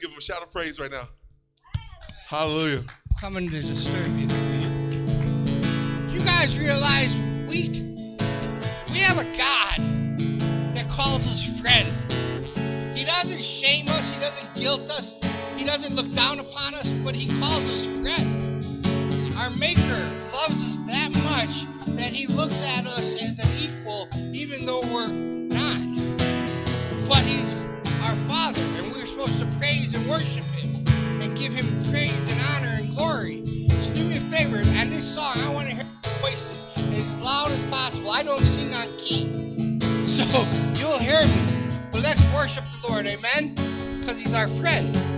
Let's give him a shout of praise right now. Hallelujah. Coming to disturb you. You guys realize we we have a God that calls us friend. He doesn't shame us, he doesn't guilt us, he doesn't look down upon us, but he calls us friend. Our maker loves us that much that he looks at us as an equal, even though we're not. But he's our father, and we're supposed to pray praise and worship Him and give Him praise and honor and glory. So do me a favor, on this song, I want to hear voices as loud as possible. I don't sing on key, so you'll hear me. But let's worship the Lord, amen? Because He's our friend.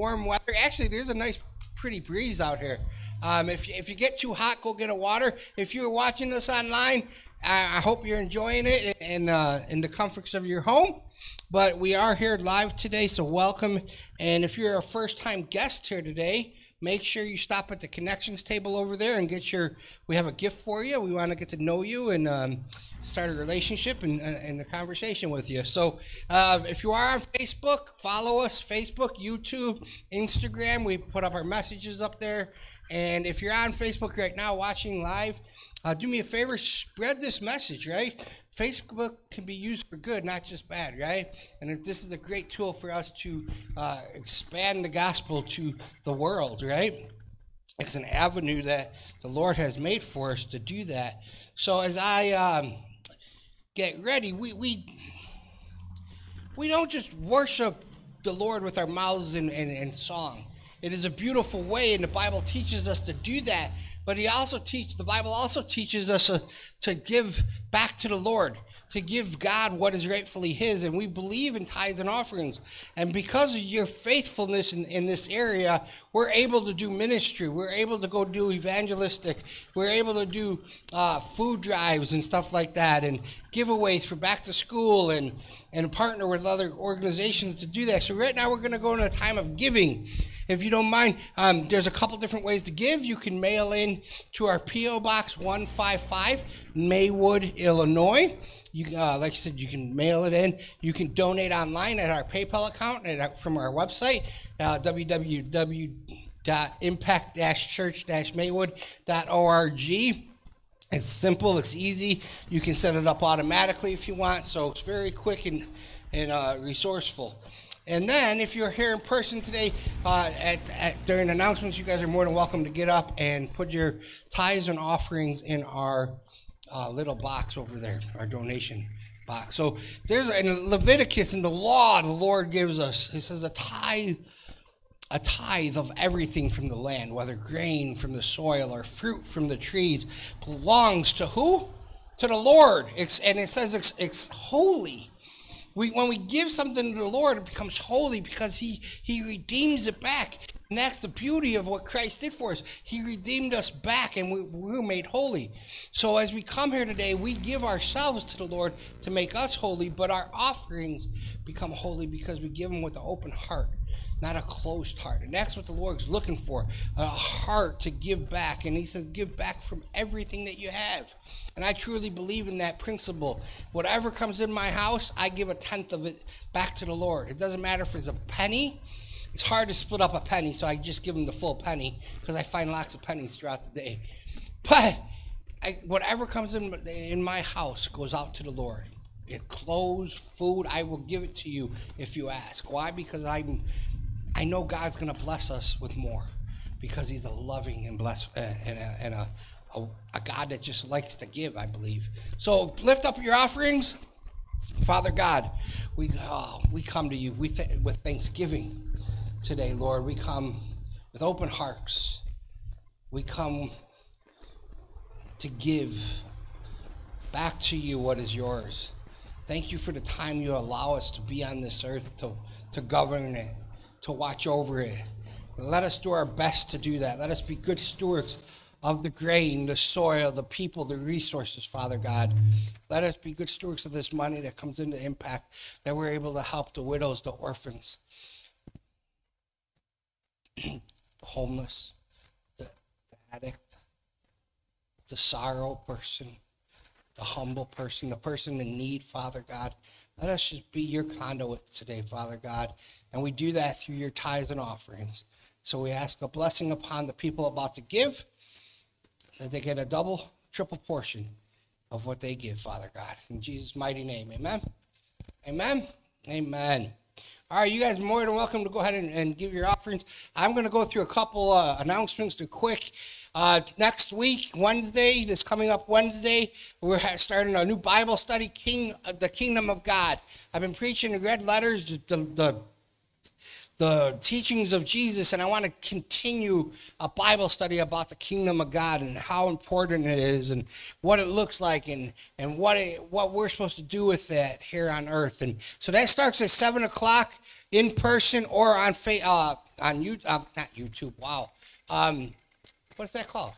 Warm weather. Actually, there's a nice, pretty breeze out here. Um, if, you, if you get too hot, go get a water. If you're watching this online, I, I hope you're enjoying it in, uh, in the comforts of your home. But we are here live today, so welcome. And if you're a first time guest here today, make sure you stop at the connections table over there and get your. We have a gift for you. We want to get to know you and um, start a relationship and, and, a conversation with you. So uh, if you are on Facebook, follow us Facebook, YouTube, Instagram. We put up our messages up there. And if you're on Facebook right now watching live, uh, do me a favor, spread this message, right? Facebook can be used for good, not just bad, right? And this is a great tool for us to uh, expand the gospel to the world, right? It's an avenue that the Lord has made for us to do that. So as I um, get ready, we, we we don't just worship the Lord with our mouths and, and, and song. It is a beautiful way, and the Bible teaches us to do that. But he also teach the Bible also teaches us uh, to give back to the Lord, to give God what is rightfully His, and we believe in tithes and offerings. And because of your faithfulness in, in this area, we're able to do ministry. We're able to go do evangelistic. We're able to do uh, food drives and stuff like that, and giveaways for back to school, and and partner with other organizations to do that. So right now we're going to go into a time of giving. If you don't mind, um, there's a couple different ways to give. You can mail in to our P.O. Box 155, Maywood, Illinois. You, uh, like I said, you can mail it in. You can donate online at our PayPal account and from our website, uh, www.impact-church-maywood.org. It's simple, it's easy. You can set it up automatically if you want, so it's very quick and, and uh, resourceful. And then, if you're here in person today, uh, at, at, during announcements, you guys are more than welcome to get up and put your tithes and offerings in our uh, little box over there, our donation box. So there's in Leviticus in the law the Lord gives us. He says a tithe a tithe of everything from the land, whether grain from the soil or fruit from the trees, belongs to who? To the Lord. It's, and it says it's, it's holy. We, when we give something to the Lord, it becomes holy because He He redeems it back. And that's the beauty of what Christ did for us. He redeemed us back and we, we were made holy. So as we come here today, we give ourselves to the Lord to make us holy, but our offerings become holy because we give them with an open heart not a closed heart. And that's what the Lord is looking for a heart to give back. And He says, give back from everything that you have. And I truly believe in that principle. Whatever comes in my house, I give a tenth of it back to the Lord. It doesn't matter if it's a penny. It's hard to split up a penny, so I just give them the full penny because I find lots of pennies throughout the day. But I, whatever comes in in my house goes out to the Lord. It clothes, food, I will give it to you if you ask. Why? Because I'm I know God's going to bless us with more because He's a loving and bless and, a, and a, a, a God that just likes to give, I believe. So lift up your offerings. Father God, we uh, we come to you we th- with thanksgiving today, Lord. We come with open hearts. We come to give back to you what is yours. Thank you for the time you allow us to be on this earth, to, to govern it, to watch over it. Let us do our best to do that. Let us be good stewards of the grain, the soil, the people, the resources, Father God. Let us be good stewards of this money that comes into impact, that we're able to help the widows, the orphans, the homeless, the, the addict, the sorrow person, the humble person, the person in need, Father God. Let us just be your conduit today, Father God. And we do that through your tithes and offerings. So we ask a blessing upon the people about to give, that they get a double, triple portion of what they give, Father God. In Jesus' mighty name, amen. Amen. Amen. All right, you guys more than welcome to go ahead and, and give your offerings. I'm going to go through a couple uh, announcements to quick. Uh, next week, Wednesday, this coming up Wednesday, we're starting a new Bible study, King, uh, the Kingdom of God. I've been preaching the red letters, the, the the teachings of Jesus, and I want to continue a Bible study about the kingdom of God and how important it is, and what it looks like, and and what it, what we're supposed to do with that here on earth. And so that starts at seven o'clock in person or on uh, on you uh, not YouTube. Wow, um, what's that called?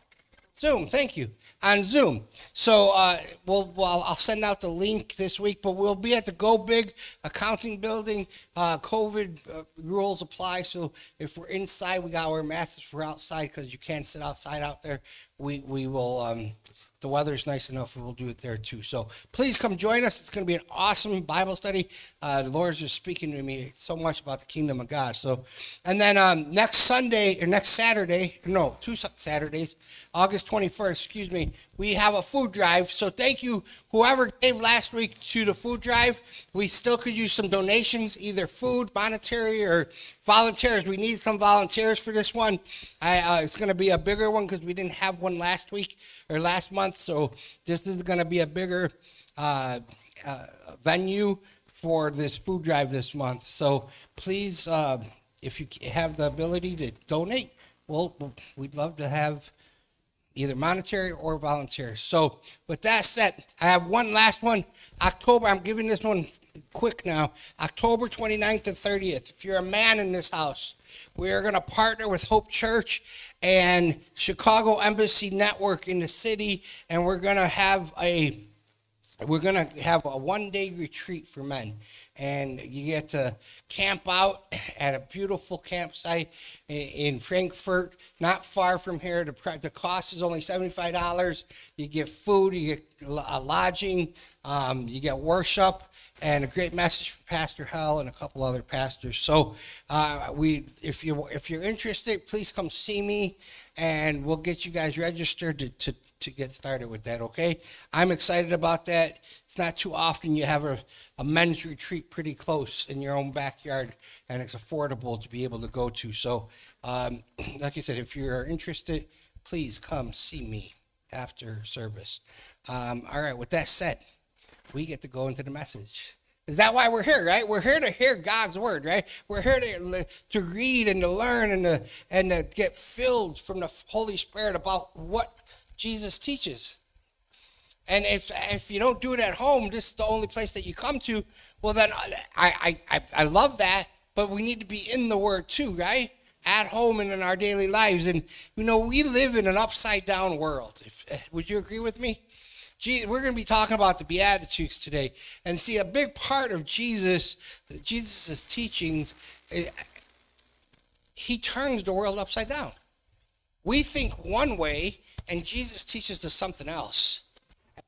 Zoom. Thank you on Zoom. So uh, we'll, well, I'll send out the link this week, but we'll be at the Go Big Accounting Building. Uh, COVID uh, rules apply, so if we're inside, we got to wear masks. If we're outside, because you can't sit outside out there, we we will. Um, the weather's nice enough, we'll do it there too. So please come join us. It's going to be an awesome Bible study. Uh, the Lord's just speaking to me so much about the kingdom of God. So, and then um, next Sunday or next Saturday, no, two Saturdays, August 21st, excuse me, we have a food drive. So thank you, whoever gave last week to the food drive. We still could use some donations, either food, monetary, or volunteers. We need some volunteers for this one. I, uh, it's going to be a bigger one because we didn't have one last week or last month. So this is going to be a bigger uh, uh, venue for this food drive this month. So please, uh, if you have the ability to donate, well, we'd love to have either monetary or volunteer. So with that said, I have one last one. October, I'm giving this one quick now. October 29th and 30th. If you're a man in this house, we are going to partner with Hope Church and Chicago Embassy Network in the city, and we're going to have a we're going to have a one day retreat for men. And you get to camp out at a beautiful campsite in Frankfort not far from here. The, cost is only $75 you get food you get uh, lodging um, you get worship and a great message from pastor hell and a couple other pastors. So uh, we if you if you're interested please come see me and we'll get you guys registered to, to, to get started with that, okay? I'm excited about that. It's not too often you have a, a men's retreat pretty close in your own backyard, and it's affordable to be able to go to. So, um, like I said, if you're interested, please come see me after service. Um, all right, with that said, we get to go into the message. Is that why we're here, right? We're here to hear God's word, right? We're here to, to read and to learn and to, and to get filled from the Holy Spirit about what Jesus teaches. And if if you don't do it at home, this is the only place that you come to. Well, then I I I, love that, but we need to be in the Word too, right? At home and in our daily lives, and you know we live in an upside down world. If, would you agree with me? Je- We're going to be talking about the Beatitudes today, and see a big part of Jesus, Jesus' teachings. eh, He turns the world upside down. We think one way, and Jesus teaches us something else.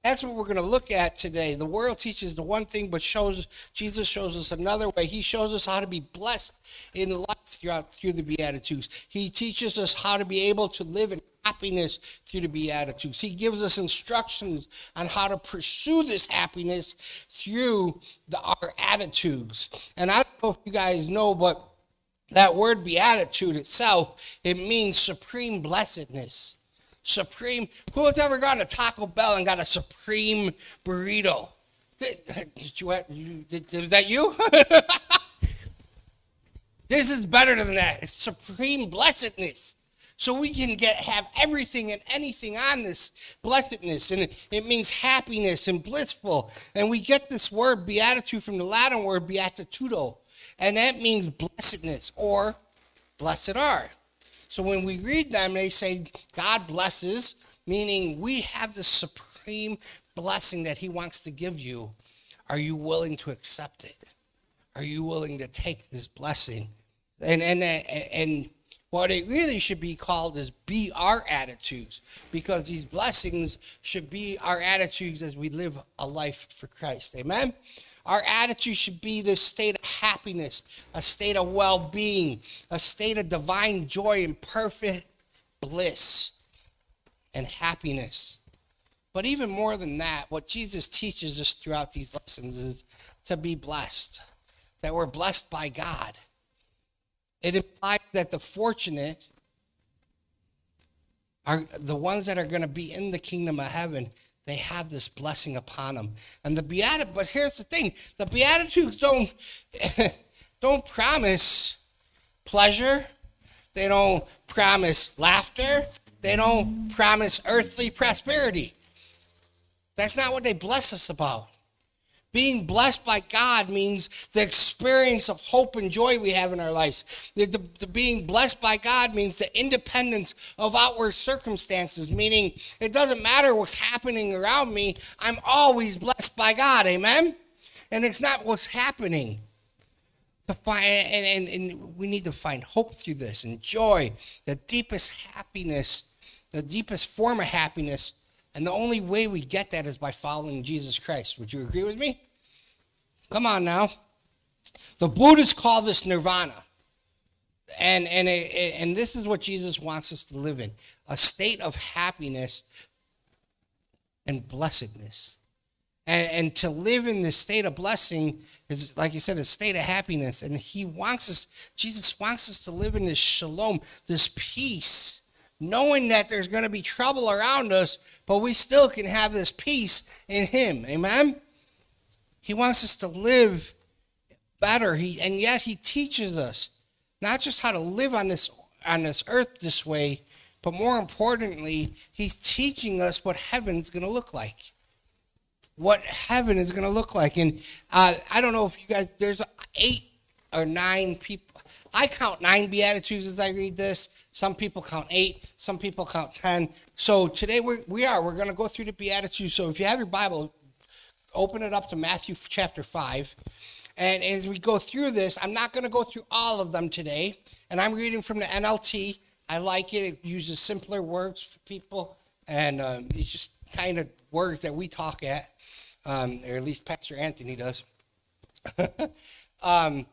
That's what we're going to look at today. The world teaches the one thing, but shows Jesus shows us another way. He shows us how to be blessed in life throughout through the Beatitudes. He teaches us how to be able to live in happiness through the Beatitudes. He gives us instructions on how to pursue this happiness through the, our attitudes. And I don't know if you guys know, but that word beatitude itself, it means supreme blessedness Supreme. Who's ever gone to Taco Bell and got a Supreme burrito? Did, did you, you did, was that you? this is better than that. It's supreme blessedness. So we can get have everything and anything on this blessedness, and it, it means happiness and blissful. And we get this word beatitude from the Latin word beatitudo, and that means blessedness or blessed are. So when we read them, they say God blesses, meaning we have the supreme blessing that He wants to give you. Are you willing to accept it? Are you willing to take this blessing? And and and what it really should be called is be our attitudes, because these blessings should be our attitudes as we live a life for Christ. Amen. Our attitude should be this state of happiness, a state of well being, a state of divine joy and perfect bliss and happiness. But even more than that, what Jesus teaches us throughout these lessons is to be blessed, that we're blessed by God. It implies that the fortunate are the ones that are going to be in the kingdom of heaven they have this blessing upon them. And the beati- but here's the thing, the beatitudes don't don't promise pleasure. They don't promise laughter. They don't promise earthly prosperity. That's not what they bless us about. Being blessed by God means the experience of hope and joy we have in our lives. The, the, the being blessed by God means the independence of outward circumstances, meaning it doesn't matter what's happening around me, I'm always blessed by God. Amen? And it's not what's happening. To find, and, and, and we need to find hope through this and joy, the deepest happiness, the deepest form of happiness and the only way we get that is by following Jesus Christ. Would you agree with me? Come on now. The Buddhists call this nirvana. And, and, and this is what Jesus wants us to live in a state of happiness and blessedness. And, and to live in this state of blessing is, like you said, a state of happiness. And He wants us, Jesus wants us to live in this shalom, this peace knowing that there's going to be trouble around us, but we still can have this peace in Him. Amen? He wants us to live better. He, and yet He teaches us not just how to live on this, on this earth this way, but more importantly, He's teaching us what heaven's going to look like. What heaven is going to look like. And uh, I don't know if you guys, there's eight or nine people. I count nine Beatitudes as I read this. Some people count eight, some people count 10. So today we're, we are, we're going to go through the Beatitudes. So if you have your Bible, open it up to Matthew chapter 5. And as we go through this, I'm not going to go through all of them today. And I'm reading from the NLT. I like it. It uses simpler words for people. And um, it's just kind of words that we talk at, um, or at least Pastor Anthony does. um,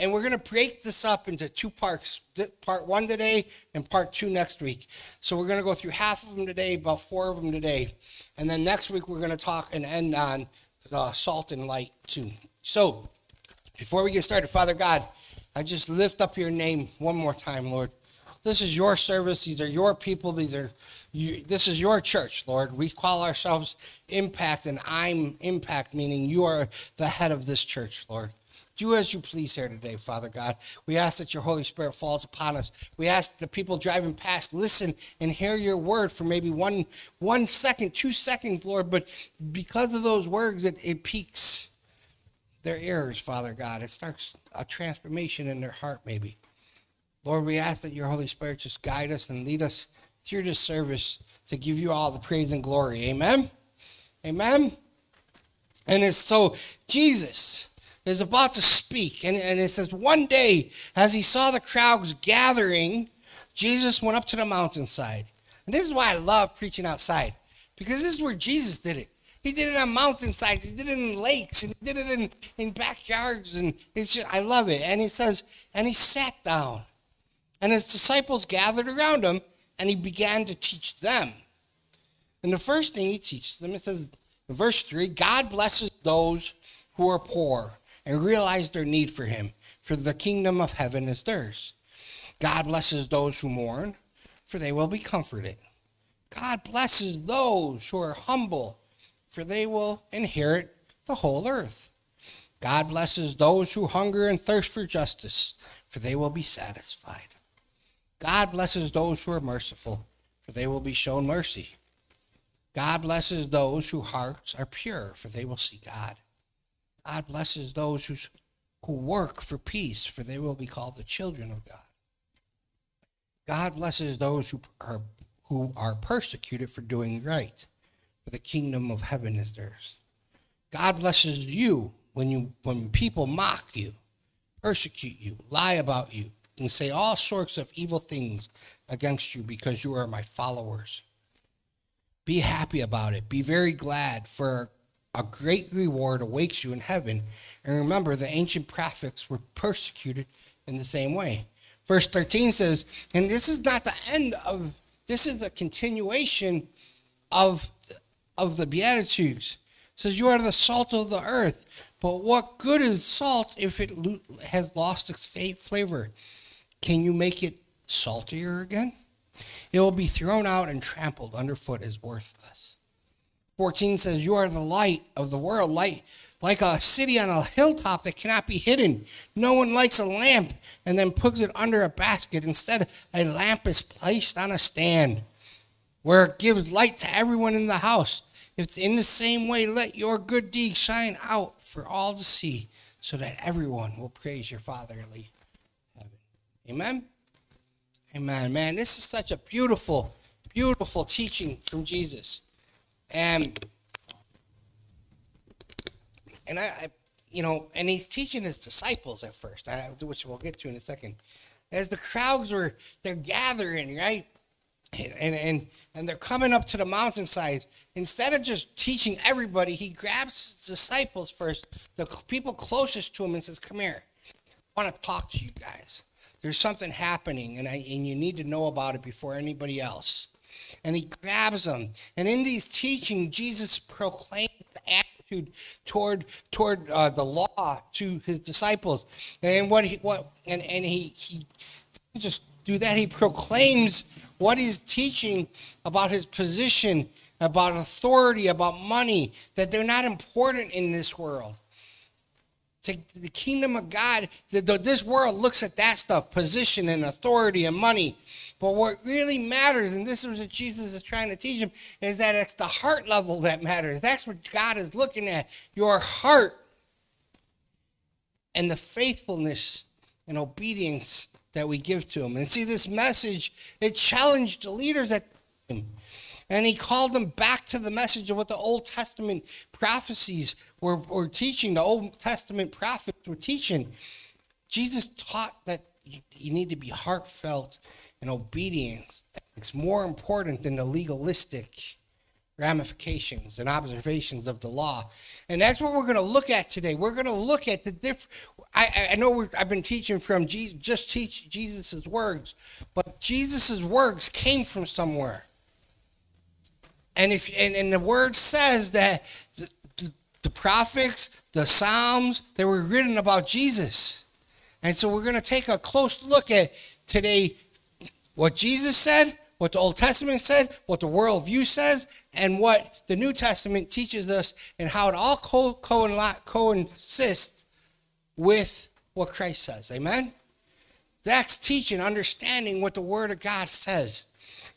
and we're going to break this up into two parts part one today and part two next week. So we're going to go through half of them today, about four of them today. And then next week, we're going to talk and end on salt and light too. So before we get started, Father God, I just lift up your name one more time, Lord. This is your service. These are your people. These are you, this is your church, Lord. We call ourselves Impact, and I'm Impact, meaning you are the head of this church, Lord. Do as you please here today, Father God. We ask that your Holy Spirit falls upon us. We ask the people driving past listen and hear your word for maybe one one second, two seconds, Lord. But because of those words, it, it piques their ears, Father God. It starts a transformation in their heart, maybe. Lord, we ask that your Holy Spirit just guide us and lead us through this service to give you all the praise and glory. Amen. Amen. And it's so Jesus is about to speak. And, and it says, One day, as he saw the crowds gathering, Jesus went up to the mountainside. And this is why I love preaching outside, because this is where Jesus did it. He did it on mountainsides, he did it in lakes, and he did it in, in backyards. And it's just, I love it. And he says, And he sat down. And his disciples gathered around him, and he began to teach them. And the first thing he teaches them, it says verse 3 God blesses those who are poor and realize their need for him, for the kingdom of heaven is theirs. God blesses those who mourn, for they will be comforted. God blesses those who are humble, for they will inherit the whole earth. God blesses those who hunger and thirst for justice, for they will be satisfied. God blesses those who are merciful, for they will be shown mercy. God blesses those whose hearts are pure, for they will see God. God blesses those who, who work for peace, for they will be called the children of God. God blesses those who are, who are persecuted for doing right, for the kingdom of heaven is theirs. God blesses you when you when people mock you, persecute you, lie about you, and say all sorts of evil things against you because you are my followers. Be happy about it. Be very glad, for a great reward awaits you in heaven. And remember, the ancient prophets were persecuted in the same way. Verse 13 says, and this is not the end of, this is the continuation of, of the Beatitudes. It says, You are the salt of the earth. But what good is salt if it has lost its flavor? Can you make it saltier again? It will be thrown out and trampled underfoot as worthless. 14 says, You are the light of the world, light like a city on a hilltop that cannot be hidden. No one lights a lamp and then puts it under a basket. Instead, a lamp is placed on a stand where it gives light to everyone in the house. If in the same way, let your good deeds shine out for all to see, so that everyone will praise your Fatherly heaven. Amen. Amen. Man, this is such a beautiful, beautiful teaching from Jesus. And and I, I you know, and he's teaching his disciples at first, which we'll get to in a second. As the crowds were they're gathering, right? And and and they're coming up to the mountainside. Instead of just teaching everybody, he grabs his disciples first, the people closest to him, and says, "Come here. I want to talk to you guys. There's something happening, and I and you need to know about it before anybody else." And he grabs them. And in these teaching, Jesus proclaims the attitude toward toward uh, the law to his disciples. And what he what and and he he just do that. He proclaims what he's teaching about his position, about authority, about money, that they're not important in this world. To the kingdom of God, the, the, this world looks at that stuff, position and authority and money. But what really matters, and this is what Jesus is trying to teach him, is that it's the heart level that matters. That's what God is looking at. Your heart and the faithfulness and obedience that we give to him. And see, this message, it challenged the leaders at him. And he called them back to the message of what the Old Testament prophecies were, were teaching, the Old Testament prophets were teaching. Jesus taught that you, you need to be heartfelt and obedience. It's more important than the legalistic ramifications and observations of the law. And that's what we're going to look at today. We're going to look at the different. I, I know I've been teaching from Jesus, just teach Jesus's words, but Jesus's words came from somewhere. And if and, and the word says that the, the, the prophets, the Psalms, they were written about Jesus. And so we're going to take a close look at today what Jesus said, what the Old Testament said, what the worldview says, and what the New Testament teaches us, and how it all co- co- coincides with what Christ says. Amen? That's teaching, understanding what the Word of God says.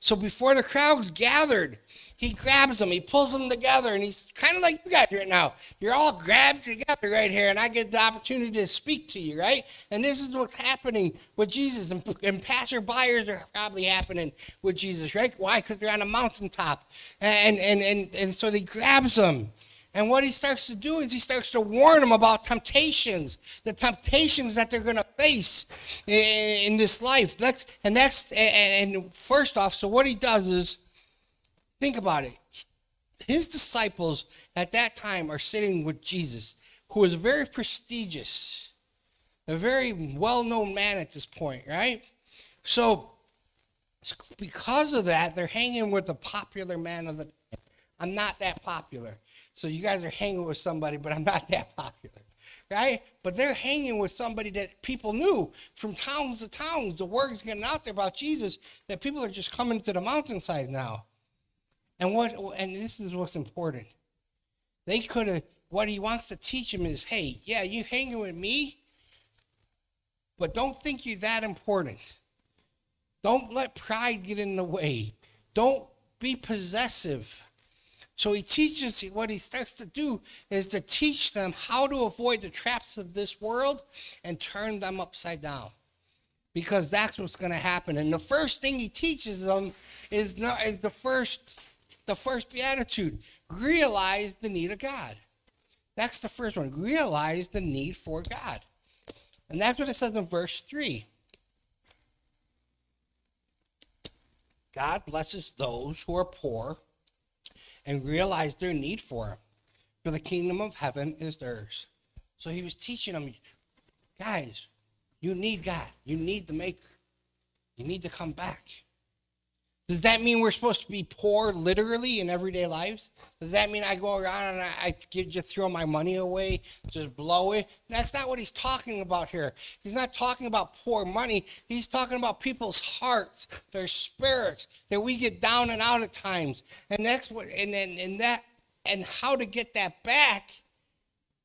So before the crowds gathered, he grabs them, he pulls them together, and he's kind of like you guys right now. You're all grabbed together right here, and I get the opportunity to speak to you, right? And this is what's happening with Jesus, and, and passer buyers are probably happening with Jesus, right? Why? Because they're on a mountaintop, and and and and so he grabs them. And what he starts to do is he starts to warn them about temptations, the temptations that they're going to face in, in this life. That's and that's and, and first off, so what he does is Think about it. His disciples at that time are sitting with Jesus, who is very prestigious, a very well known man at this point, right? So, because of that, they're hanging with the popular man of the time. I'm not that popular. So, you guys are hanging with somebody, but I'm not that popular. right? But they're hanging with somebody that people knew from towns to towns. The word is getting out there about Jesus that people are just coming to the mountainside now. And what and this is what's important. They could have what he wants to teach them is, hey, yeah, you hanging with me, but don't think you're that important. Don't let pride get in the way. Don't be possessive. So he teaches what he starts to do is to teach them how to avoid the traps of this world and turn them upside down. Because that's what's going to happen. And the first thing he teaches them is not is the first the first beatitude. Realize the need of God. That's the first one. Realize the need for God. And that's what it says in verse 3. God blesses those who are poor and realize their need for him. For the kingdom of heaven is theirs. So he was teaching them, guys, you need God. You need the maker. You need to come back. Does that mean we're supposed to be poor literally in everyday lives? Does that mean I go around and I, I just throw my money away, just blow it? That's not what he's talking about here. He's not talking about poor money. He's talking about people's hearts, their spirits, that we get down and out at times. And that's what and and, and that and how to get that back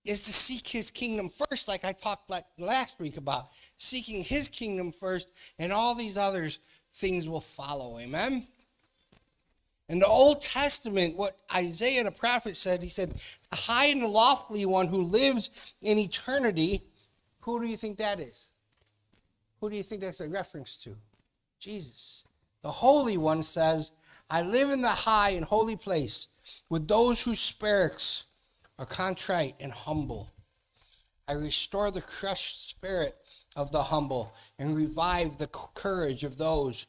is to seek his kingdom first, like I talked like last week about seeking his kingdom first, and all these others things will follow. Amen. In the Old Testament, what Isaiah the prophet said, he said, the high and lofty one who lives in eternity, who do you think that is? Who do you think that's a reference to? Jesus. The Holy One says, I live in the high and holy place with those whose spirits are contrite and humble. I restore the crushed spirit of the humble and revive the courage of those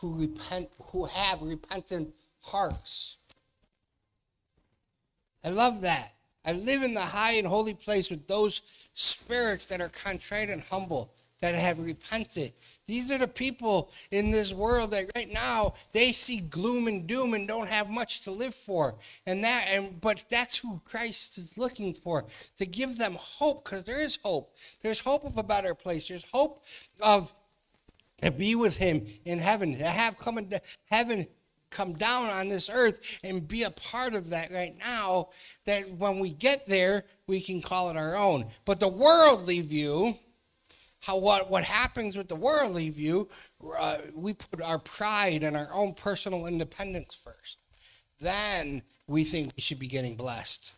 who repent who have repentant hearts. I love that. I live in the high and holy place with those spirits that are contrite and humble, that have repented. These are the people in this world that right now they see gloom and doom and don't have much to live for. And that and but that's who Christ is looking for to give them hope because there is hope. There's hope of a better place. There's hope of to be with him in heaven, to have come into heaven come down on this earth and be a part of that right now that when we get there we can call it our own but the worldly view how what what happens with the worldly view uh, we put our pride and our own personal independence first. Then we think we should be getting blessed.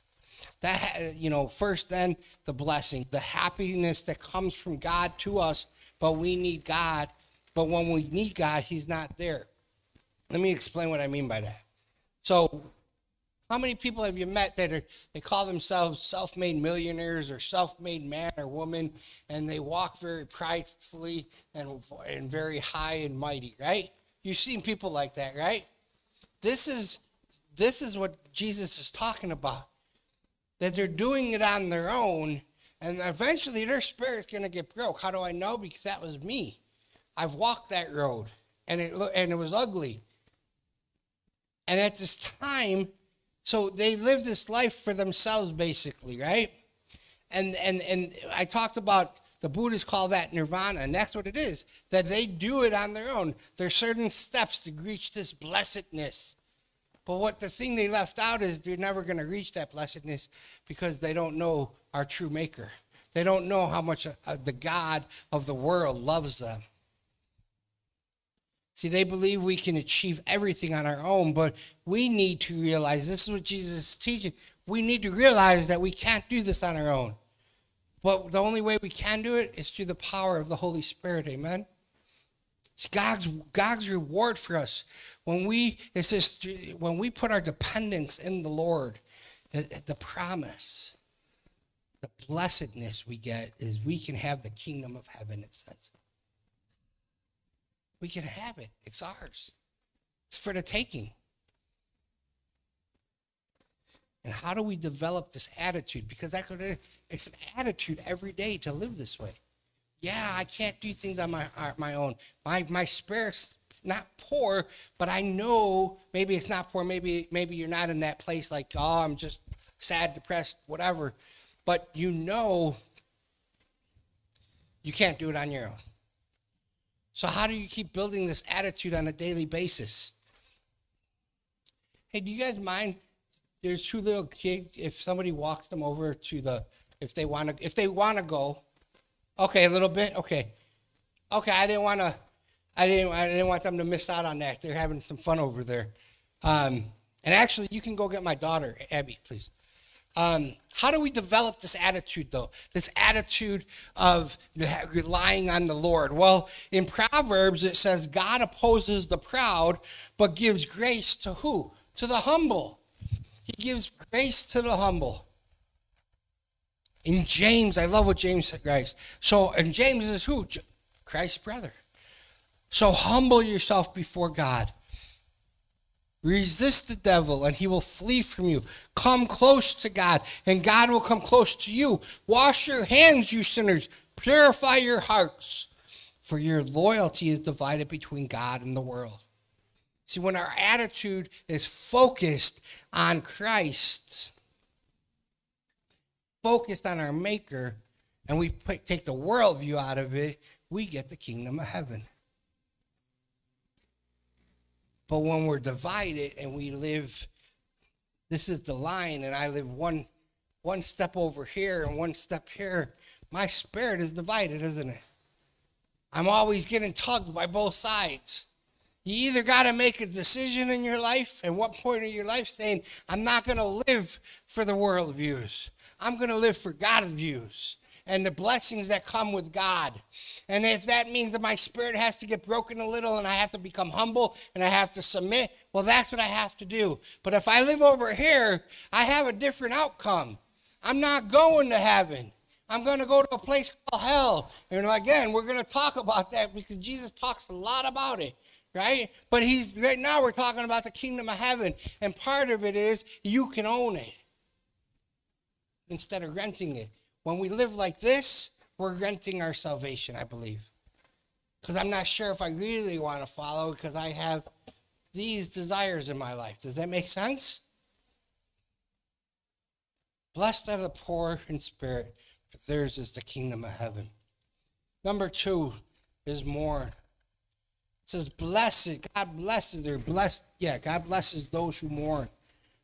That you know first then the blessing the happiness that comes from god to us but we need god but when we need god he's not there. Let me explain what I mean by that. So, how many people have you met that are they call themselves self-made millionaires or self-made man or woman, and they walk very pridefully and and very high and mighty, right? You've seen people like that, right? This is this is what Jesus is talking about. That they're doing it on their own, and eventually their spirit's gonna get broke. How do I know? Because that was me. I've walked that road, and it and it was ugly. And at this time, so they live this life for themselves, basically, right? And and and I talked about the Buddhists call that nirvana, and that's what it is. That they do it on their own. There's certain steps to reach this blessedness. But what the thing they left out is they're never going to reach that blessedness because they don't know our true maker. They don't know how much uh, the God of the world loves them. See, they believe we can achieve everything on our own, but we need to realize this is what Jesus is teaching. We need to realize that we can't do this on our own. But the only way we can do it is through the power of the Holy Spirit. Amen. It's God's God's reward for us when we it says when we put our dependence in the Lord, the, the promise, the blessedness we get is we can have the kingdom of heaven. It says. We can have it. It's ours. It's for the taking. And how do we develop this attitude? Because that's what it is. It's an attitude every day to live this way. Yeah, I can't do things on my on my own. My my spirit's not poor, but I know maybe it's not poor. Maybe maybe you're not in that place like oh I'm just sad, depressed, whatever. But you know You can't do it on your own. So, how do you keep building this attitude on a daily basis? Hey, do you guys mind? There's two little kids. If somebody walks them over to the, if they want to, if they want to go, okay, a little bit, okay, okay. I didn't want to, I didn't, I didn't want them to miss out on that. They're having some fun over there. Um, and actually, you can go get my daughter, Abby, please. Um, how do we develop this attitude, though? This attitude of relying on the Lord? Well, in Proverbs, it says, God opposes the proud, but gives grace to who? To the humble. He gives grace to the humble. In James, I love what James guys. So, and James is who? Christ's brother. So humble yourself before God. Resist the devil and he will flee from you. Come close to God and God will come close to you. Wash your hands, you sinners. Purify your hearts, for your loyalty is divided between God and the world. See, when our attitude is focused on Christ, focused on our Maker, and we take the worldview out of it, we get the kingdom of heaven. But when we're divided and we live, this is the line, and I live one one step over here and one step here, my spirit is divided, isn't it? I'm always getting tugged by both sides. You either got to make a decision in your life, and what point of your life saying, I'm not going to live for the world views. I'm going to live for God's views and the blessings that come with God. And if that means that my spirit has to get broken a little and I have to become humble and I have to submit, well, that's what I have to do. But if I live over here, I have a different outcome. I'm not going to heaven. I'm going to go to a place called hell. And again, we're going to talk about that because Jesus talks a lot about it, right? But he's right now we're talking about the kingdom of heaven. And part of it is you can own it instead of renting it. When we live like this, we're renting our salvation, I believe. Because I'm not sure if I really want to follow because I have these desires in my life. Does that make sense? Blessed are the poor in spirit, for theirs is the kingdom of heaven. Number two is mourn. It says, Blessed, God blesses, or blessed, yeah, God blesses those who mourn,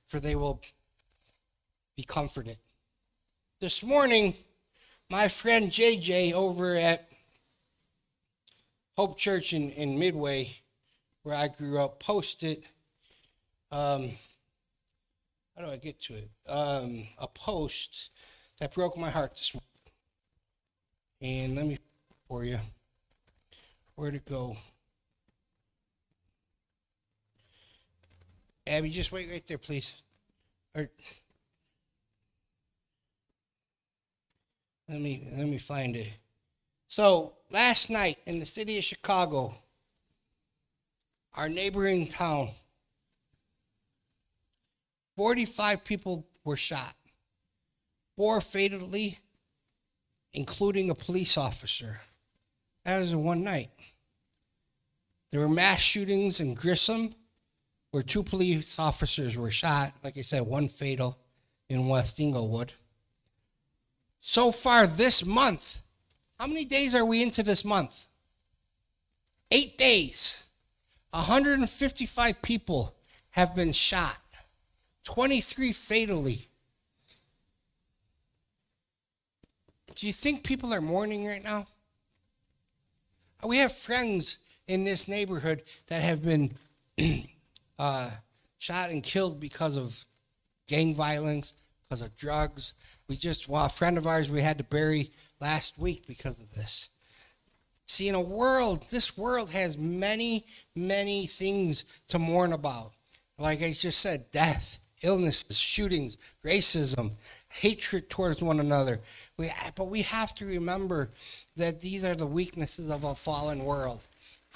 for they will be comforted. This morning, my friend JJ over at Hope Church in, in Midway, where I grew up, posted, um, how do I get to it? Um, a post that broke my heart this morning. And let me for you. where to go? Abby, just wait right there, please. Or, let me let me find it. So last night in the city of Chicago, our neighboring town, 45 people were shot, four fatally, including a police officer. That was in one night. There were mass shootings in Gresham, where two police officers were shot. Like I said, one fatal in West Englewood. So far this month, how many days are we into this month? Eight days. 155 people have been shot, 23 fatally. Do you think people are mourning right now? We have friends in this neighborhood that have been uh, shot and killed because of gang violence, because of drugs. We just, well, a friend of ours we had to bury last week because of this. See, in a world, this world has many, many things to mourn about. Like I just said, death, illnesses, shootings, racism, hatred towards one another. We, but we have to remember that these are the weaknesses of a fallen world.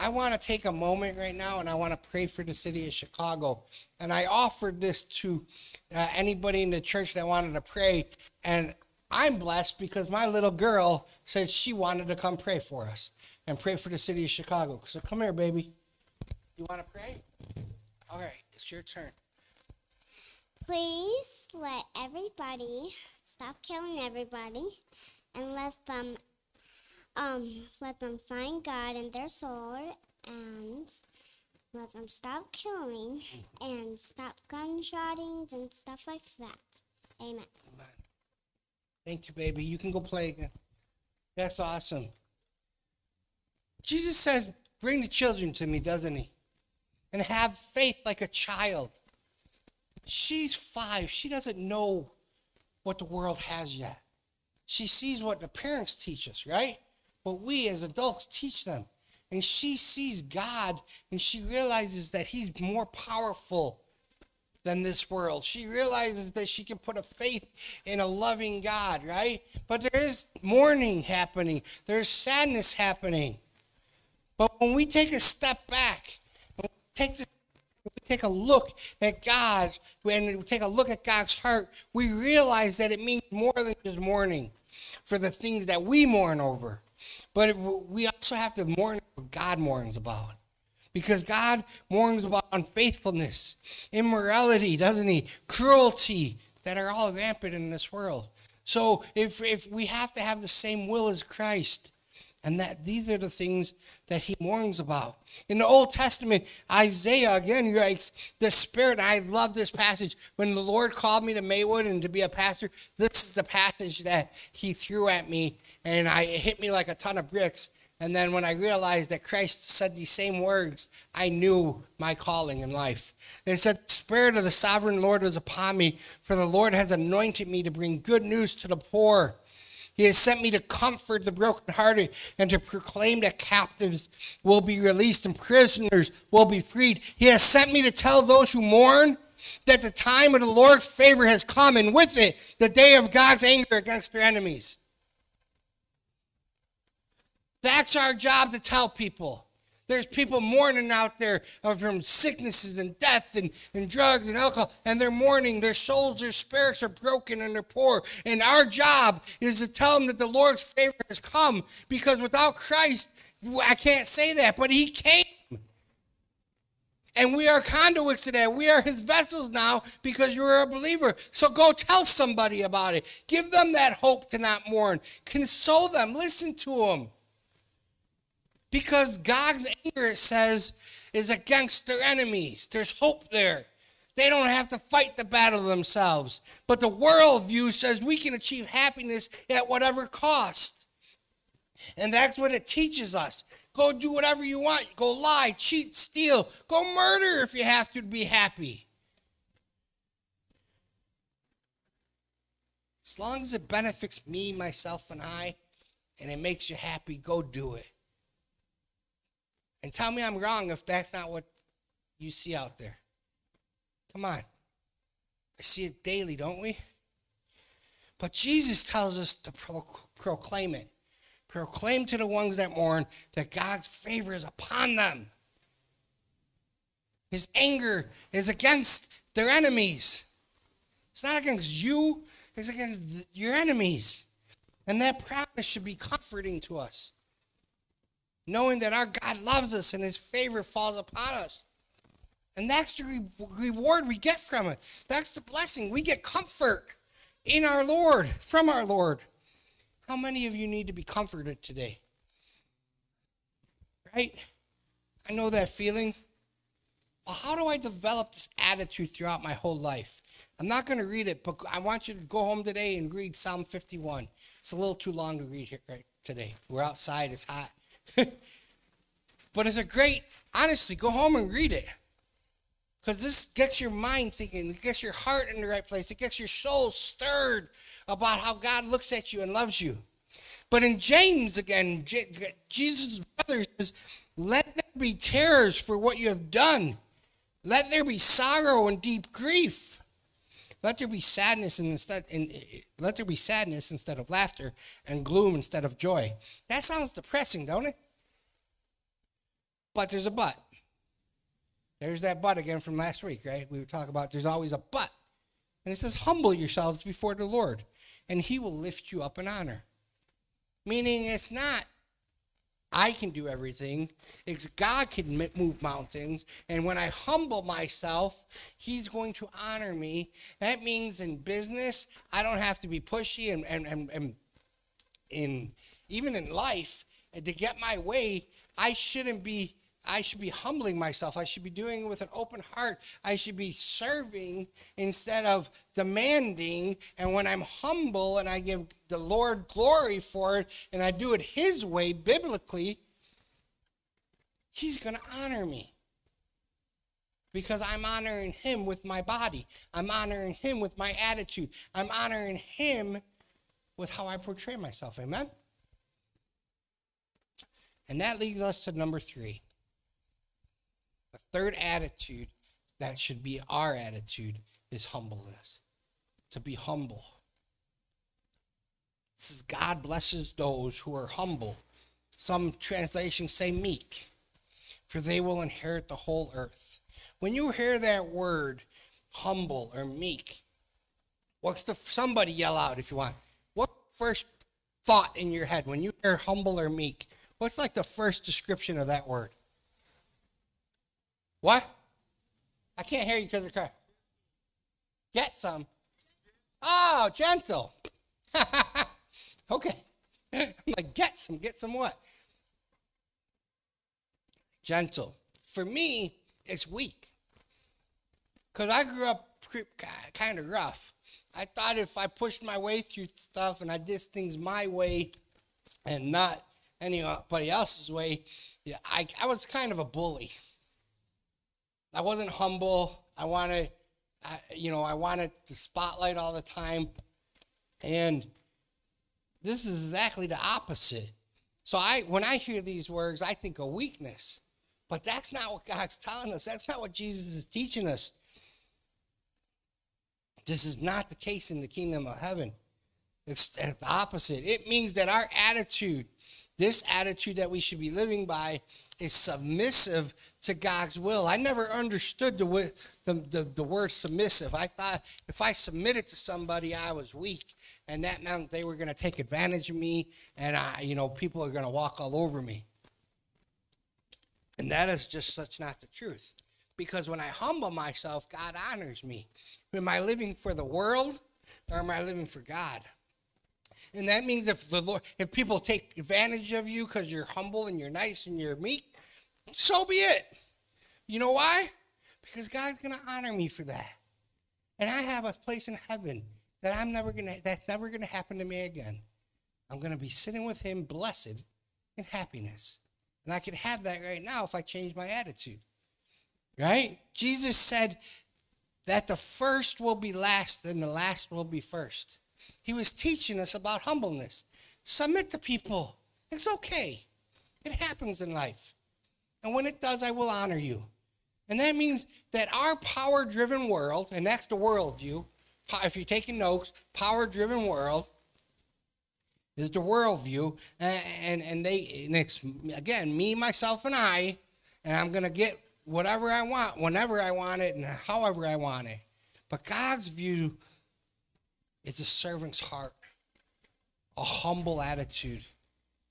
I want to take a moment right now and I want to pray for the city of Chicago. And I offered this to uh, anybody in the church that wanted to pray. And I'm blessed because my little girl said she wanted to come pray for us and pray for the city of Chicago. So come here, baby. You want to pray? All right, it's your turn. Please let everybody stop killing everybody and let them um, let them find God in their soul and let them stop killing and stop gunshotting and stuff like that. Amen. Amen. Thank you, baby. You can go play again. That's awesome. Jesus says, Bring the children to me, doesn't he? And have faith like a child. She's five. She doesn't know what the world has yet. She sees what the parents teach us, right? But we as adults teach them. And she sees God and she realizes that He's more powerful than this world. She realizes that she can put a faith in a loving God, right? But there is mourning happening, there's sadness happening. But when we take a step back, we take this we take a look at God's, when we take a look at God's heart, we realize that it means more than just mourning for the things that we mourn over. But we also have to mourn what God mourns about. Because God mourns about unfaithfulness, immorality, doesn't he? Cruelty that are all rampant in this world. So if, if we have to have the same will as Christ, and that these are the things that he mourns about. In the Old Testament, Isaiah again writes, The Spirit, I love this passage. When the Lord called me to Maywood and to be a pastor, this is the passage that he threw at me, and I, it hit me like a ton of bricks. And then when I realized that Christ said these same words, I knew my calling in life. They said, The Spirit of the sovereign Lord is upon me, for the Lord has anointed me to bring good news to the poor. He has sent me to comfort the brokenhearted and to proclaim that captives will be released and prisoners will be freed. He has sent me to tell those who mourn that the time of the Lord's favor has come, and with it, the day of God's anger against their enemies. That's our job to tell people. There's people mourning out there from sicknesses and death and, and drugs and alcohol, and they're mourning. Their souls, their spirits are broken and they're poor. And our job is to tell them that the Lord's favor has come because without Christ, I can't say that, but He came. And we are conduits to that. We are His vessels now because you're a believer. So go tell somebody about it. Give them that hope to not mourn. Console them. Listen to them. Because God's anger, it says, is against their enemies. There's hope there. They don't have to fight the battle themselves. But the worldview says we can achieve happiness at whatever cost. And that's what it teaches us. Go do whatever you want. Go lie, cheat, steal. Go murder if you have to to be happy. As long as it benefits me, myself, and I, and it makes you happy, go do it. And tell me I'm wrong if that's not what you see out there. Come on. I see it daily, don't we? But Jesus tells us to pro- proclaim it. Proclaim to the ones that mourn that God's favor is upon them. His anger is against their enemies. It's not against you, it's against your enemies. And that promise should be comforting to us knowing that our God loves us and his favor falls upon us. And that's the re- reward we get from it. That's the blessing. We get comfort in our Lord, from our Lord. How many of you need to be comforted today? Right? I know that feeling. Well, how do I develop this attitude throughout my whole life? I'm not going to read it, but I want you to go home today and read Psalm 51. It's a little too long to read here right today. We're outside, it's hot. but it's a great, honestly, go home and read it. Because this gets your mind thinking, it gets your heart in the right place, it gets your soul stirred about how God looks at you and loves you. But in James, again, Jesus' brother says, Let there be terrors for what you have done. Let there be sorrow and deep grief. Let there be sadness instead, let there be sadness instead of laughter, and gloom instead of joy. That sounds depressing, don't it? But there's a but. There's that but again from last week, right? We were talking about there's always a but. And it says, humble yourselves before the Lord, and he will lift you up in honor. Meaning it's not I can do everything. It's God can move mountains. And when I humble myself, He's going to honor me. That means in business, I don't have to be pushy and, and, and, and in even in life, and to get my way, I shouldn't be I should be humbling myself. I should be doing it with an open heart. I should be serving instead of demanding. And when I'm humble and I give the Lord glory for it and I do it His way biblically, He's going to honor me. Because I'm honoring Him with my body, I'm honoring Him with my attitude, I'm honoring Him with how I portray myself. Amen? And that leads us to number three. Third attitude that should be our attitude is humbleness. To be humble. Says God blesses those who are humble. Some translations say meek, for they will inherit the whole earth. When you hear that word, humble or meek, what's the somebody yell out if you want? What first thought in your head when you hear humble or meek? What's like the first description of that word? What? I can't hear you because of the car. Get some. Oh, gentle. okay. I'm like, get some. Get some what? Gentle. For me, it's weak. Because I grew up kind of rough. I thought if I pushed my way through stuff and I did things my way and not anybody else's way, yeah, I, I was kind of a bully. I wasn't humble. I wanted, I, you know, I wanted the spotlight all the time. And this is exactly the opposite. So I, when I hear these words, I think of weakness. But that's not what God's telling us. That's not what Jesus is teaching us. This is not the case in the kingdom of heaven. It's the opposite. It means that our attitude, this attitude that we should be living by, is submissive to God's will. I never understood the, the, the, the word submissive. I thought if I submitted to somebody, I was weak and that meant they were going to take advantage of me and I, you know, people are going to walk all over me. And that is just such not the truth. Because when I humble myself, God honors me. Am I living for the world or am I living for God? And that means if the Lord, if people take advantage of you because you're humble and you're nice and you're meek, so be it. You know why? Because God's going to honor me for that. And I have a place in heaven that I'm never going to, that's never going to happen to me again. I'm going to be sitting with him blessed in happiness. And I could have that right now if I change my attitude. Right? Jesus said that the first will be last and the last will be first. He was teaching us about humbleness. Submit to people. It's okay. It happens in life. And when it does, I will honor you. And that means that our power driven world, and that's the worldview, if you're taking notes, power driven world is the worldview. And, and they, and it's, again, me, myself, and I, and I'm going to get whatever I want, whenever I want it, and however I want it. But God's view is a servant's heart, a humble attitude,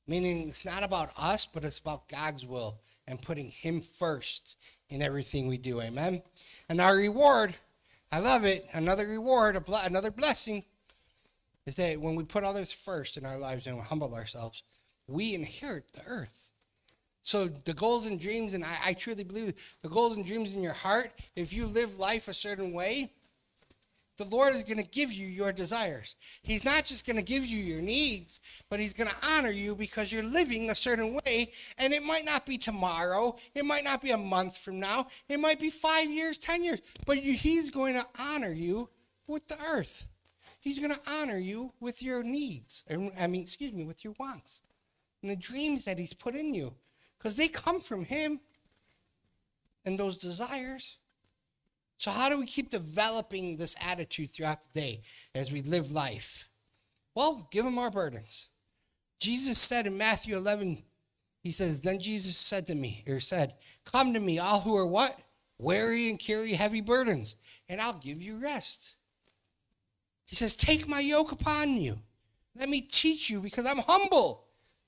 meaning it's not about us, but it's about God's will and putting Him first in everything we do. Amen. And our reward, I love it. Another reward, another blessing, is that when we put others first in our lives and we humble ourselves, we inherit the earth. So the goals and dreams, and I, I truly believe the goals and dreams in your heart, if you live life a certain way, the Lord is going to give you your desires. He's not just going to give you your needs, but He's going to honor you because you're living a certain way. And it might not be tomorrow, it might not be a month from now, it might be five years, 10 years, but you, He's going to honor you with the earth. He's going to honor you with your needs. And I mean, excuse me, with your wants and the dreams that He's put in you because they come from Him and those desires. So, how do we keep developing this attitude throughout the day as we live life? Well, give them our burdens. Jesus said in Matthew 11, he says, Then Jesus said to me, or said, Come to me, all who are what? Weary and carry heavy burdens, and I'll give you rest. He says, Take my yoke upon you. Let me teach you because I'm humble.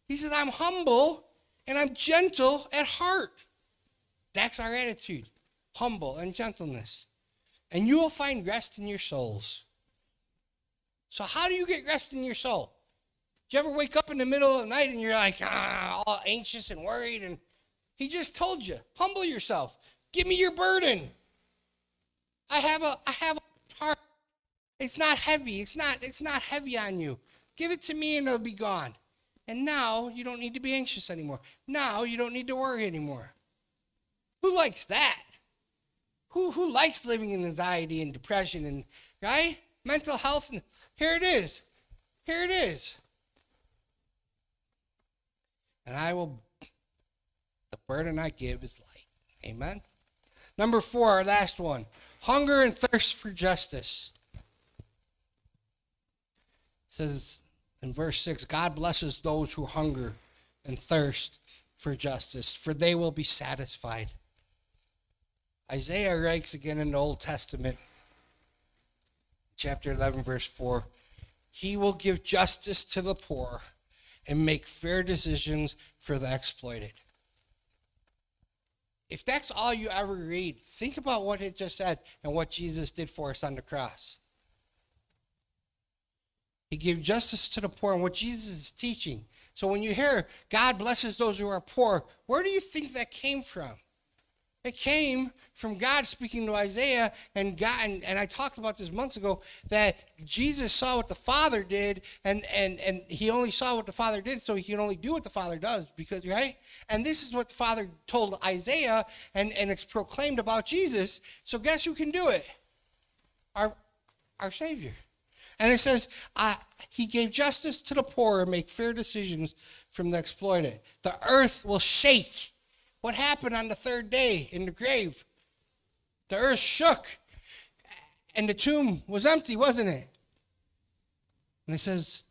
He says, I'm humble and I'm gentle at heart. That's our attitude humble, and gentleness. And you will find rest in your souls. So, how do you get rest in your soul? Did you ever wake up in the middle of the night and you're like, ah, all anxious and worried? And he just told you, humble yourself. Give me your burden. I have a I have a heart. It's not heavy. It's not it's not heavy on you. Give it to me and it'll be gone. And now you don't need to be anxious anymore. Now you don't need to worry anymore. Who likes that? Who who likes living in anxiety and depression and right? Mental health and here it is. Here it is. And I will the burden I give is light. Amen. Number four, our last one. Hunger and thirst for justice. It says in verse 6 God blesses those who hunger and thirst for justice, for they will be satisfied. Isaiah writes again in the Old Testament, chapter 11, verse 4 He will give justice to the poor and make fair decisions for the exploited. If that's all you ever read, think about what it just said and what Jesus did for us on the cross. He gave justice to the poor and what Jesus is teaching. So when you hear God blesses those who are poor, where do you think that came from? It came from God speaking to Isaiah, and God, and, and I talked about this months ago that Jesus saw what the Father did, and and and he only saw what the Father did, so he can only do what the Father does, because right? And this is what the Father told Isaiah, and, and it's proclaimed about Jesus. So guess who can do it? Our our Savior. And it says, uh, He gave justice to the poor and make fair decisions from the exploited. The earth will shake. What happened on the third day in the grave? The earth shook, and the tomb was empty, wasn't it? And it says,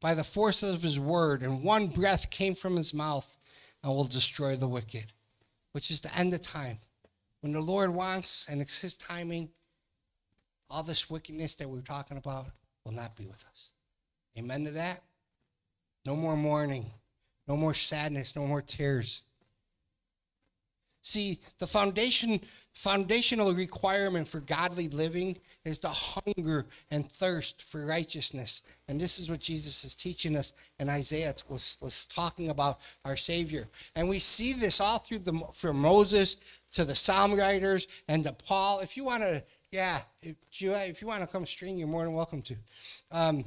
by the force of his word, and one breath came from his mouth and will destroy the wicked, which is the end of time. When the Lord wants and it's his timing, all this wickedness that we're talking about will not be with us. Amen to that? No more mourning, no more sadness, no more tears. See, the foundation, foundational requirement for godly living is the hunger and thirst for righteousness. And this is what Jesus is teaching us, and Isaiah was, was talking about our Savior. And we see this all through the from Moses to the Psalm writers and to Paul. If you want to, yeah, if you, if you want to come string, you're more than welcome to. Um,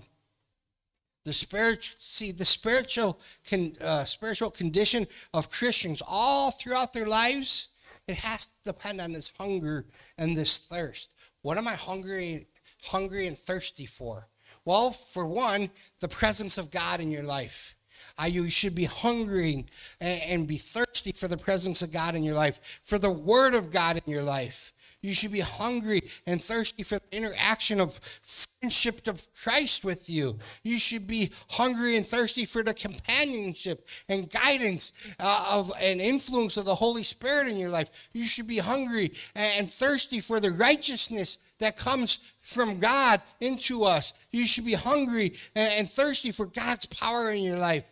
the spiritual see the spiritual con, uh, spiritual condition of Christians all throughout their lives it has to depend on this hunger and this thirst. What am I hungry hungry and thirsty for? Well, for one, the presence of God in your life. Uh, you should be hungering and, and be thirsty for the presence of God in your life, for the Word of God in your life. You should be hungry and thirsty for the interaction of friendship of Christ with you. You should be hungry and thirsty for the companionship and guidance uh, of and influence of the Holy Spirit in your life. You should be hungry and thirsty for the righteousness that comes from God into us. You should be hungry and thirsty for God's power in your life.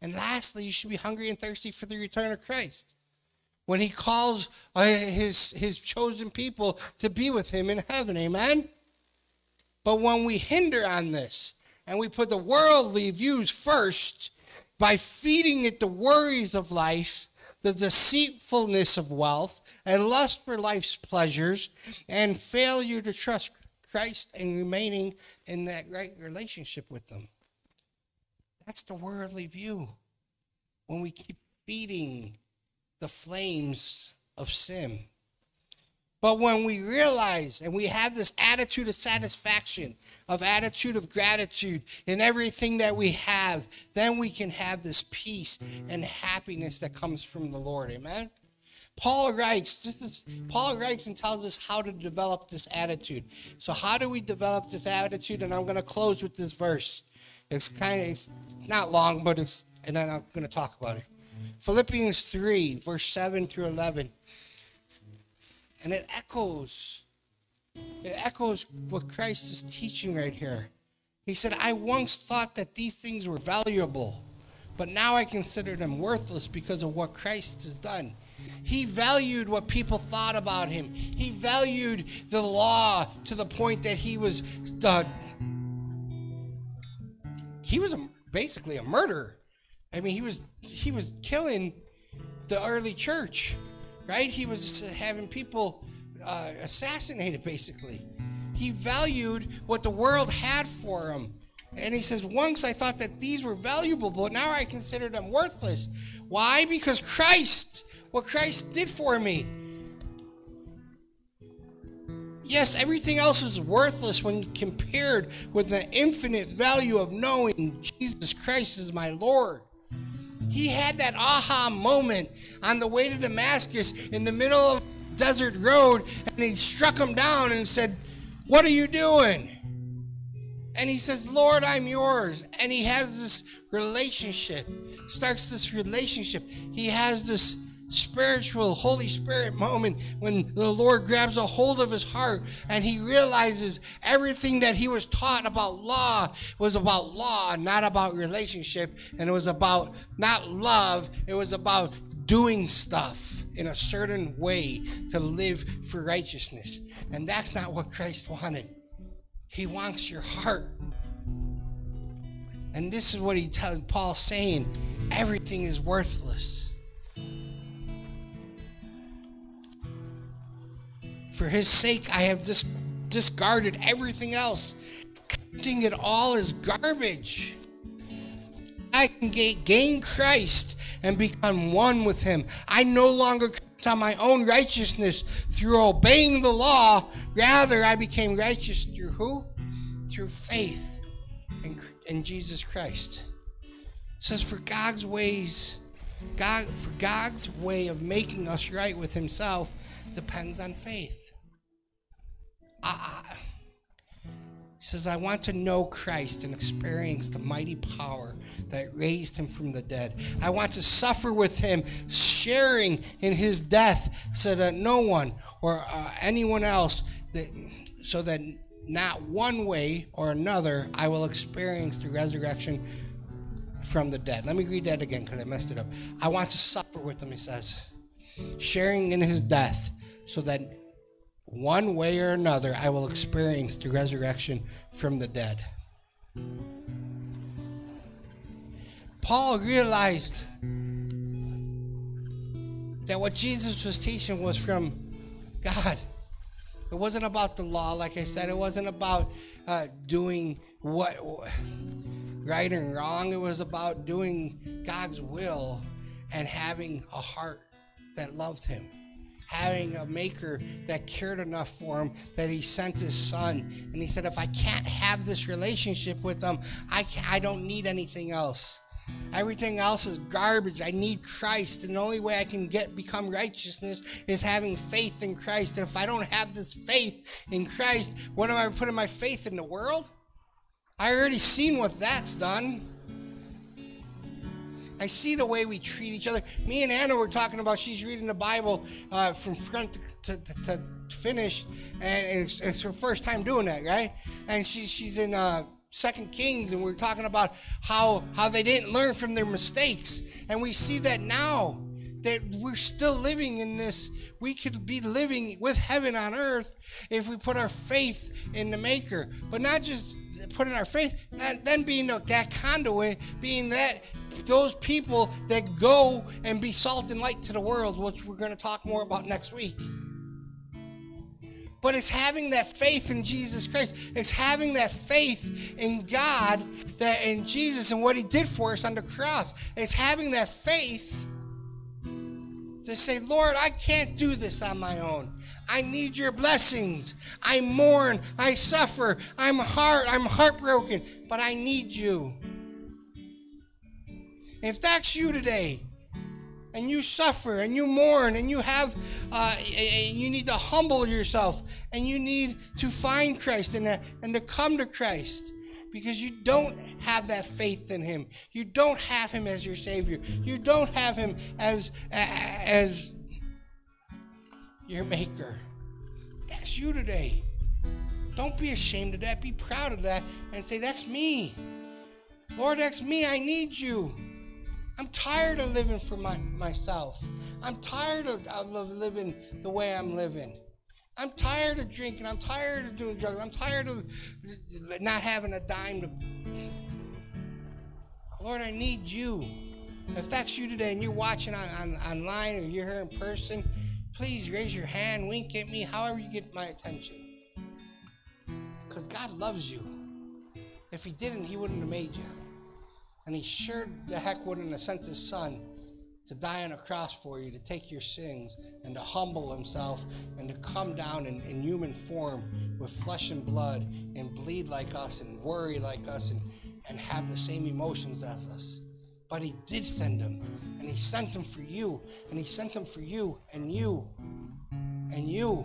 And lastly, you should be hungry and thirsty for the return of Christ when he calls uh, his, his chosen people to be with him in heaven. Amen? But when we hinder on this and we put the worldly views first by feeding it the worries of life, the deceitfulness of wealth, and lust for life's pleasures, and failure to trust Christ and remaining in that right relationship with them. That's the worldly view. When we keep feeding the flames of sin. But when we realize and we have this attitude of satisfaction, of attitude of gratitude in everything that we have, then we can have this peace and happiness that comes from the Lord. Amen. Paul writes, this is, Paul writes and tells us how to develop this attitude. So how do we develop this attitude? And I'm going to close with this verse. It's kind of, it's not long, but it's, and then I'm going to talk about it. Philippians 3, verse 7 through 11. And it echoes, it echoes what Christ is teaching right here. He said, I once thought that these things were valuable, but now I consider them worthless because of what Christ has done. He valued what people thought about him. He valued the law to the point that he was uh, he was basically a murderer. I mean, he was he was killing the early church, right? He was having people uh, assassinated, basically. He valued what the world had for him. And he says, Once I thought that these were valuable, but now I consider them worthless. Why? Because Christ, what Christ did for me. Yes, everything else is worthless when compared with the infinite value of knowing Jesus Christ is my Lord. He had that aha moment on the way to Damascus in the middle of desert road, and he struck him down and said, What are you doing? And he says, Lord, I'm yours. And he has this relationship, starts this relationship. He has this spiritual Holy Spirit moment when the Lord grabs a hold of his heart and he realizes everything that he was taught about law was about law, not about relationship. And it was about not love, it was about doing stuff in a certain way to live for righteousness. And that's not what Christ wanted. He wants your heart. And this is what he tells Paul saying everything is worthless. For his sake, I have dis- discarded everything else, counting it all as garbage. I can ga- gain Christ and become one with him. I no longer count on my own righteousness through obeying the law. Rather, I became righteous through who? Through faith in, in Jesus Christ. It says, for God's ways, God, for God's way of making us right with himself depends on faith. I, he says, I want to know Christ and experience the mighty power that raised him from the dead. I want to suffer with him, sharing in his death, so that no one or uh, anyone else, that, so that not one way or another, I will experience the resurrection from the dead. Let me read that again because I messed it up. I want to suffer with him, he says, sharing in his death, so that one way or another, I will experience the resurrection from the dead. Paul realized that what Jesus was teaching was from God. It wasn't about the law, like I said. It wasn't about uh, doing what right and wrong. It was about doing God's will and having a heart that loved Him having a maker that cared enough for him that he sent his son. And he said, if I can't have this relationship with them, I, I don't need anything else. Everything else is garbage. I need Christ, and the only way I can get become righteousness is having faith in Christ. And if I don't have this faith in Christ, what am I putting my faith in the world? I already seen what that's done. I see the way we treat each other. Me and Anna were talking about she's reading the Bible uh, from front to, to, to finish, and it's, it's, her first time doing that, right? And she, she's in uh, Second Kings, and we are talking about how how they didn't learn from their mistakes, and we see that now that we're still living in this. We could be living with heaven on earth if we put our faith in the Maker, but not just putting our faith, then being that conduit, being that those people that go and be salt and light to the world, which we're going to talk more about next week. But it's having that faith in Jesus Christ. It's having that faith in God, that in Jesus and what He did for us on the cross. It's having that faith to say, Lord, I can't do this on my own. I need your blessings. I mourn. I suffer. I'm heart. I'm heartbroken, but I need you. If that's you today, and you suffer and you mourn and you have uh, you need to humble yourself and you need to find christ and, and to come to christ because you don't have that faith in him. You don't have him as your savior. You don't have him as as your maker. That's you today don't be ashamed of that. Be proud of that and say that's me. Lord that's me. I need you I'm tired of living for my, myself. I'm tired of, of living the way I'm living. I'm tired of drinking. I'm tired of doing drugs. I'm tired of not having a dime to. Lord, I need you. If that's you today and you're watching on, on online or you're here in person, please raise your hand, wink at me, however you get my attention. Because God loves you. If He didn't, He wouldn't have made you. And He sure the heck wouldn't have sent His Son to die on a cross for you, to take your sins, and to humble Himself, and to come down in, in human form with flesh and blood, and bleed like us, and worry like us, and, and have the same emotions as us. But He did send Him, and He sent Him for you, and He sent Him for you, and you, and you,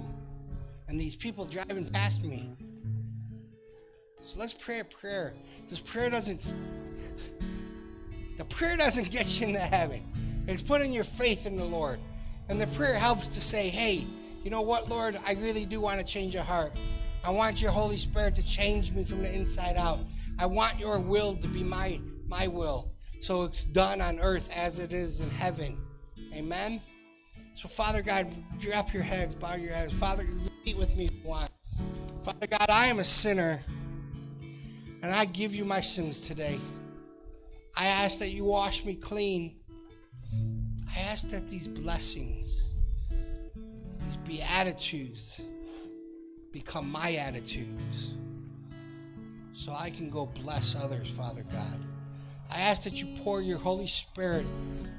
and these people driving past me. So let's pray a prayer. This prayer doesn't the prayer doesn't get you into heaven. It's putting your faith in the Lord. And the prayer helps to say, hey, you know what, Lord? I really do want to change your heart. I want your Holy Spirit to change me from the inside out. I want your will to be my my will. So it's done on earth as it is in heaven. Amen. So Father God, drop your heads, bow your heads. Father, repeat with me want. Father God, I am a sinner. And I give you my sins today. I ask that you wash me clean. I ask that these blessings, these beatitudes, become my attitudes so I can go bless others, Father God. I ask that you pour your Holy Spirit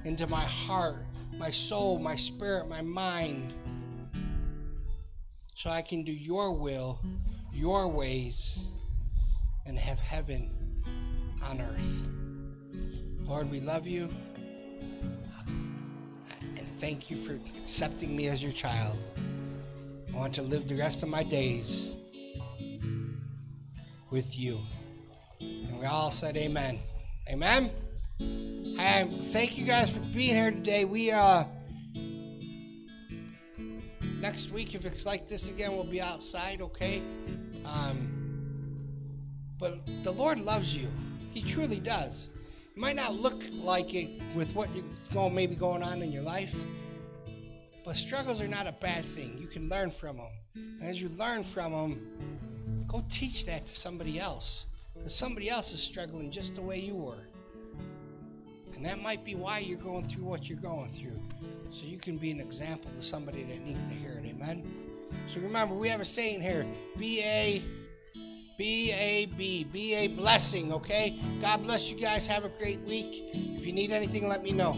into my heart, my soul, my spirit, my mind, so I can do your will, your ways, and have heaven on earth. Lord, we love you. And thank you for accepting me as your child. I want to live the rest of my days with you. And we all said amen. Amen. And thank you guys for being here today. We uh next week if it's like this again, we'll be outside, okay? Um but the Lord loves you. He truly does. Might not look like it with what you're going maybe going on in your life, but struggles are not a bad thing. You can learn from them. And as you learn from them, go teach that to somebody else. Because somebody else is struggling just the way you were. And that might be why you're going through what you're going through. So you can be an example to somebody that needs to hear it. Amen. So remember, we have a saying here be a B A B. Be a blessing, okay? God bless you guys. Have a great week. If you need anything, let me know.